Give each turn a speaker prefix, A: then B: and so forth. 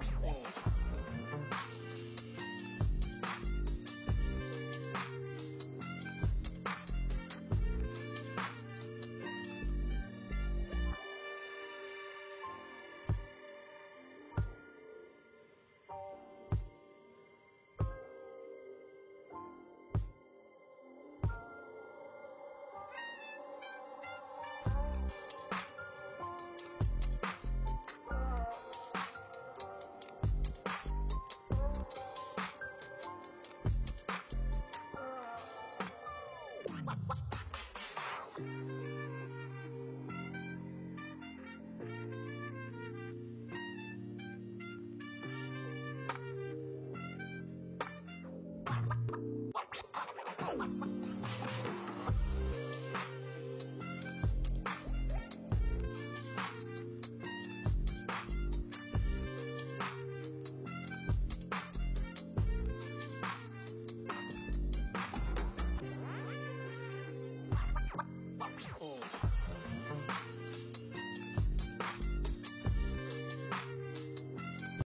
A: Roxanne.